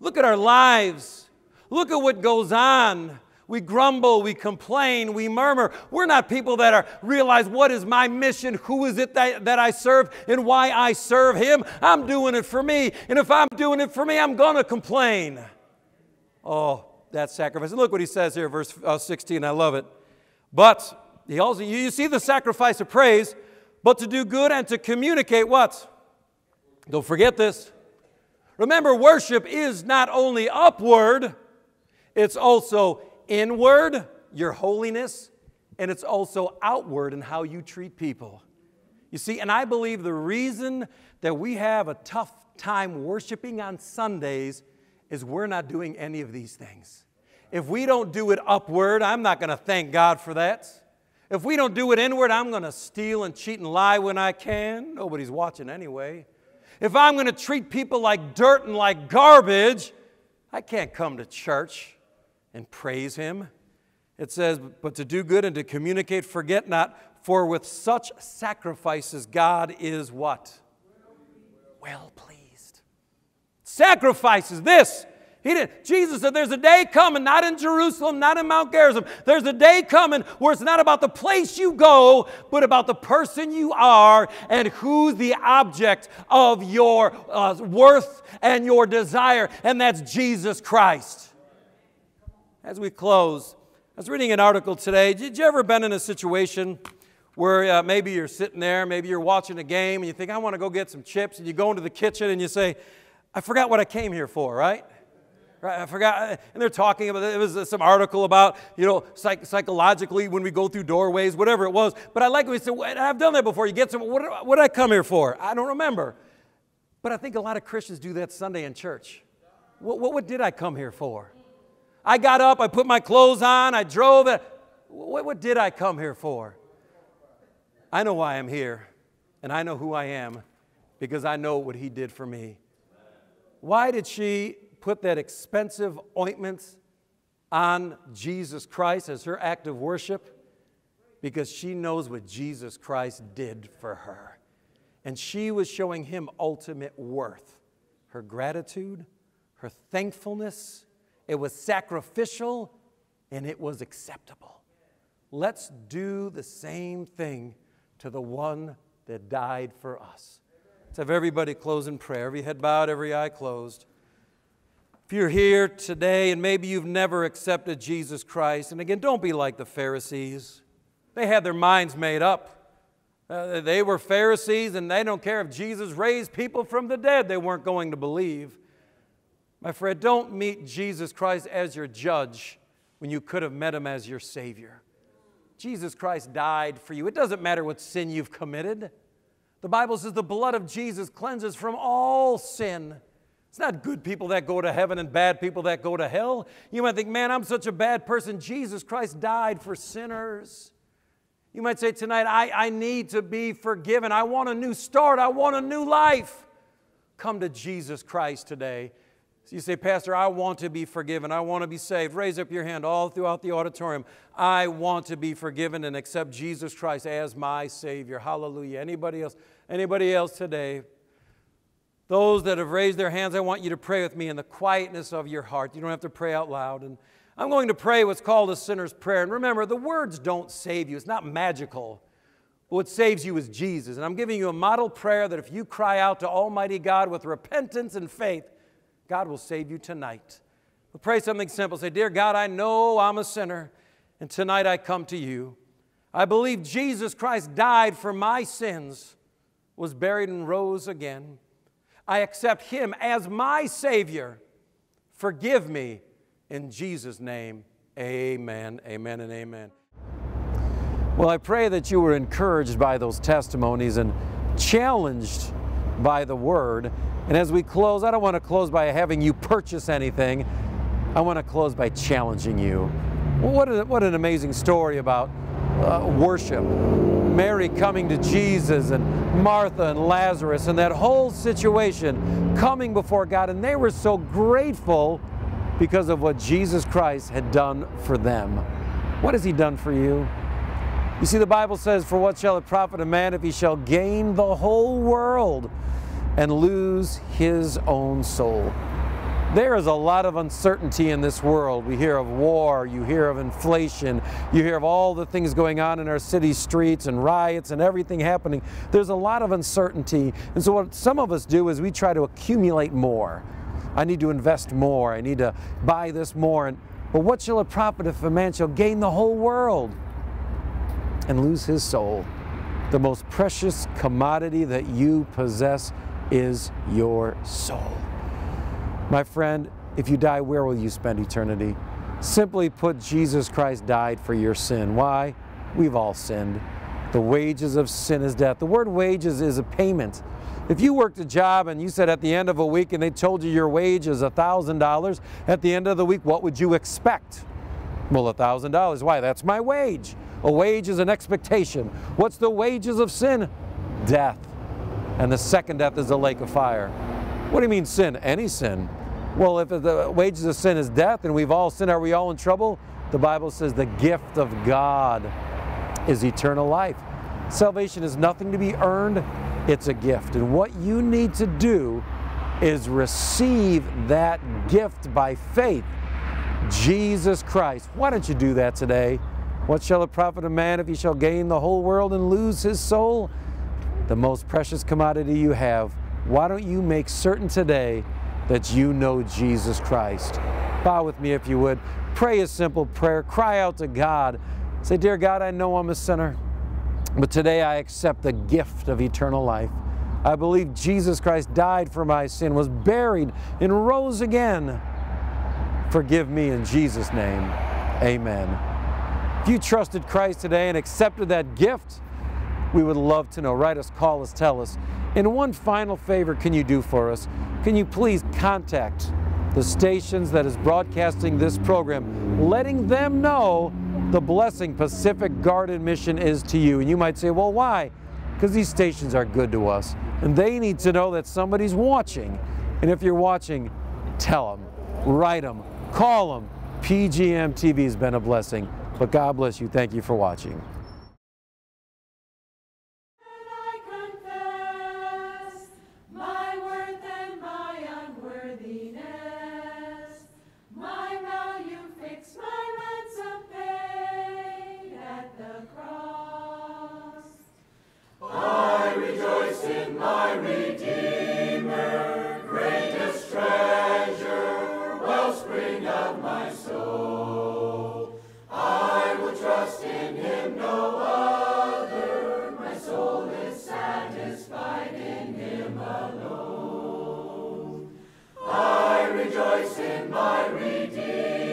look at our lives, look at what goes on. We grumble, we complain, we murmur. We're not people that are realize what is my mission, who is it that, that I serve, and why I serve Him. I'm doing it for me. And if I'm doing it for me, I'm going to complain. Oh, that sacrifice. And look what he says here, verse uh, 16. I love it. But he also, you see the sacrifice of praise, but to do good and to communicate what? Don't forget this. Remember, worship is not only upward, it's also inward, your holiness, and it's also outward in how you treat people. You see, and I believe the reason that we have a tough time worshiping on Sundays is we're not doing any of these things. If we don't do it upward, I'm not going to thank God for that. If we don't do it inward, I'm going to steal and cheat and lie when I can. Nobody's watching anyway. If I'm going to treat people like dirt and like garbage, I can't come to church and praise him. It says, but to do good and to communicate, forget not, for with such sacrifices God is what? Well pleased. Sacrifices, this. He didn't. Jesus said, There's a day coming, not in Jerusalem, not in Mount Gerizim. There's a day coming where it's not about the place you go, but about the person you are and who's the object of your uh, worth and your desire, and that's Jesus Christ as we close, I was reading an article today. Did you ever been in a situation where uh, maybe you're sitting there, maybe you're watching a game, and you think, I want to go get some chips, and you go into the kitchen and you say, I forgot what I came here for, right? Right, I forgot, and they're talking about it was some article about you know psych, psychologically when we go through doorways, whatever it was. But I like when we said, "I've done that before." You get some. What, what did I come here for? I don't remember. But I think a lot of Christians do that Sunday in church. What, what, what did I come here for? I got up, I put my clothes on, I drove. It. What, what did I come here for? I know why I'm here, and I know who I am because I know what He did for me. Why did she put that expensive ointment on Jesus Christ as her act of worship? Because she knows what Jesus Christ did for her. And she was showing him ultimate worth her gratitude, her thankfulness, it was sacrificial, and it was acceptable. Let's do the same thing to the one that died for us. Let's have everybody close in prayer, every head bowed, every eye closed. If you're here today and maybe you've never accepted Jesus Christ, and again, don't be like the Pharisees. They had their minds made up. Uh, they were Pharisees and they don't care if Jesus raised people from the dead, they weren't going to believe. My friend, don't meet Jesus Christ as your judge when you could have met him as your Savior. Jesus Christ died for you. It doesn't matter what sin you've committed. The Bible says the blood of Jesus cleanses from all sin. It's not good people that go to heaven and bad people that go to hell. You might think, man, I'm such a bad person. Jesus Christ died for sinners. You might say tonight, I, I need to be forgiven. I want a new start. I want a new life. Come to Jesus Christ today. So you say, Pastor, I want to be forgiven. I want to be saved. Raise up your hand all throughout the auditorium. I want to be forgiven and accept Jesus Christ as my Savior. Hallelujah. Anybody else? Anybody else today? Those that have raised their hands, I want you to pray with me in the quietness of your heart. You don't have to pray out loud. And I'm going to pray what's called a sinner's prayer. And remember, the words don't save you, it's not magical. What saves you is Jesus. And I'm giving you a model prayer that if you cry out to Almighty God with repentance and faith, God will save you tonight. But pray something simple. Say, Dear God, I know I'm a sinner, and tonight I come to you. I believe Jesus Christ died for my sins, was buried, and rose again. I accept Him as my Savior. Forgive me in Jesus' name. Amen, amen, and amen. Well, I pray that you were encouraged by those testimonies and challenged by the word. And as we close, I don't want to close by having you purchase anything. I want to close by challenging you. What, a, what an amazing story about uh, worship. Mary coming to Jesus and Martha and Lazarus and that whole situation coming before God. And they were so grateful because of what Jesus Christ had done for them. What has He done for you? You see, the Bible says, For what shall it profit a man if he shall gain the whole world and lose his own soul? There is a lot of uncertainty in this world. We hear of war, you hear of inflation, you hear of all the things going on in our city streets and riots and everything happening. There's a lot of uncertainty. And so, what some of us do is we try to accumulate more. I need to invest more. I need to buy this more. And, but what shall it profit if a man shall gain the whole world and lose his soul? The most precious commodity that you possess is your soul. My friend, if you die, where will you spend eternity? Simply put, Jesus Christ died for your sin. Why? We've all sinned. The wages of sin is death. The word wages is a payment. If you worked a job and you said at the end of a week and they told you your wage is $1,000, at the end of the week, what would you expect? Well, $1,000. Why? That's my wage. A wage is an expectation. What's the wages of sin? Death. And the second death is the lake of fire. What do you mean sin? Any sin. Well, if the wages of sin is death and we've all sinned, are we all in trouble? The Bible says the gift of God is eternal life. Salvation is nothing to be earned, it's a gift. And what you need to do is receive that gift by faith. Jesus Christ. Why don't you do that today? What shall it profit a man if he shall gain the whole world and lose his soul? The most precious commodity you have. Why don't you make certain today that you know Jesus Christ? Bow with me if you would. Pray a simple prayer. Cry out to God. Say, Dear God, I know I'm a sinner, but today I accept the gift of eternal life. I believe Jesus Christ died for my sin, was buried, and rose again. Forgive me in Jesus' name. Amen. If you trusted Christ today and accepted that gift, we would love to know. Write us, call us, tell us. And one final favor can you do for us? Can you please contact the stations that is broadcasting this program, letting them know the blessing Pacific Garden Mission is to you? And you might say, well, why? Because these stations are good to us. And they need to know that somebody's watching. And if you're watching, tell them, write them, call them. PGM TV has been a blessing. But God bless you. Thank you for watching. my Redeemer.